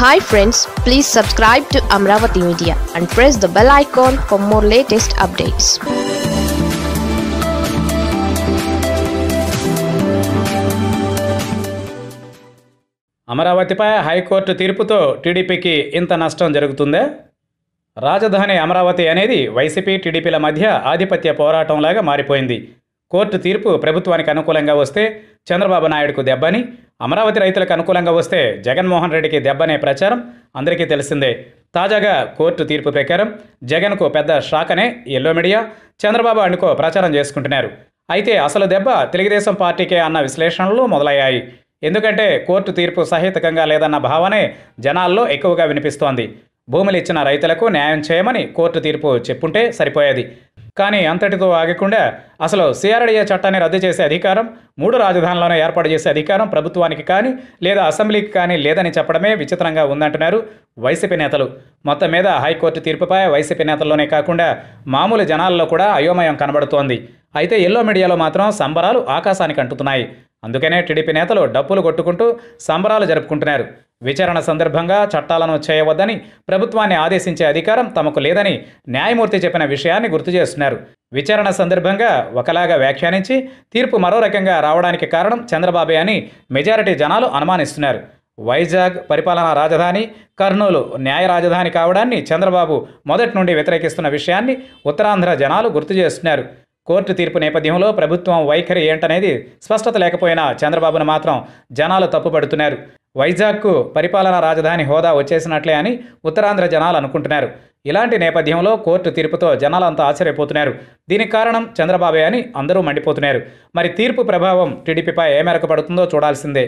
Hi friends please subscribe to Amaravati media and press the bell icon for more latest updates అమరావతిపై high court తీర్పుతో టీడీపీకి ఇంత నష్టం జరుగుతుందా? రాజధాని అమరావతి అనేది వైసీపీ టీడీపీల మధ్య ఆధిపత్య పోరాటంలాగా మారిపోయింది. కోర్టు తీర్పు ప్రభుత్వానికి అనుకూలంగా వస్తే చంద్రబాబు నాయుడుకు దెబ్బని అమరావతి రైతులకు అనుకూలంగా వస్తే జగన్మోహన్ రెడ్డికి దెబ్బనే ప్రచారం అందరికీ తెలిసిందే. తాజాగా కోర్టు తీర్పు ప్రకారం జగన్కు పెద్ద షాక్ అనే ఎల్లో మీడియా చంద్రబాబు అనుకో ప్రచారం చేసుకుంటున్నారు. అయితే అసలు దెబ్బ తెలుగుదేశం పార్టీకే అన్న విశ్లేషణలు మొదలయ్యాయి. ఎందుకంటే కోర్టు తీర్పు సహేతుకంగా లేదన్న భావనే జనాల్లో ఎక్కువగా వినిపిస్తోంది. భూములు ఇచ్చిన రైతులకు న్యాయం చేయమని కోర్టు తీర్పు చెప్పుంటే సరిపోయేది. కానీ అంతటితో ఆగకుండా అసలు సిఆర్డీఏ చట్టాన్ని రద్దు చేసే అధికారం మూడు రాజధానులను ఏర్పాటు చేసే అధికారం ప్రభుత్వానికి కానీ లేదా అసెంబ్లీకి కానీ లేదని చెప్పడమే విచిత్రంగా ఉందంటున్నారు వైసీపీ నేతలు. మొత్తం మీద హైకోర్టు తీర్పుపై వైసీపీ నేతల్లోనే కాకుండా మామూలు జనాల్లో కూడా అయోమయం కనబడుతోంది. అయితే ఎల్లో మీడియాలో మాత్రం సంబరాలు ఆకాశానికి అంటుతున్నాయి అందుకనే టీడీపీ నేతలు డప్పులు కొట్టుకుంటూ సంబరాలు జరుపుకుంటున్నారు. విచారణ సందర్భంగా చట్టాలను చేయవద్దని ప్రభుత్వాన్ని ఆదేశించే అధికారం తమకు లేదని న్యాయమూర్తి చెప్పిన విషయాన్ని గుర్తు చేస్తున్నారు. విచారణ సందర్భంగా ఒకలాగా వ్యాఖ్యానించి తీర్పు మరో రకంగా రావడానికి కారణం చంద్రబాబే అని మెజారిటీ జనాలు అనుమానిస్తున్నారు. వైజాగ్ పరిపాలనా రాజధాని కర్నూలు న్యాయ రాజధాని కావడాన్ని చంద్రబాబు మొదటి నుండి వ్యతిరేకిస్తున్న విషయాన్ని ఉత్తరాంధ్ర జనాలు గుర్తు చేస్తున్నారు. కోర్టు తీర్పు నేపథ్యంలో ప్రభుత్వం వైఖరి ఏంటనేది స్పష్టత లేకపోయినా చంద్రబాబును మాత్రం జనాలు తప్పుపడుతున్నారు. వైజాగ్కు పరిపాలనా రాజధాని హోదా వచ్చేసినట్లే అని ఉత్తరాంధ్ర జనాలు అనుకుంటున్నారు. ఇలాంటి నేపథ్యంలో కోర్టు తీర్పుతో జనాలంతా ఆశ్చర్యపోతున్నారు. దీనికి కారణం చంద్రబాబే అని అందరూ మండిపోతున్నారు. మరి తీర్పు ప్రభావం టీడీపీపై ఏ మేరకు పడుతుందో చూడాల్సిందే.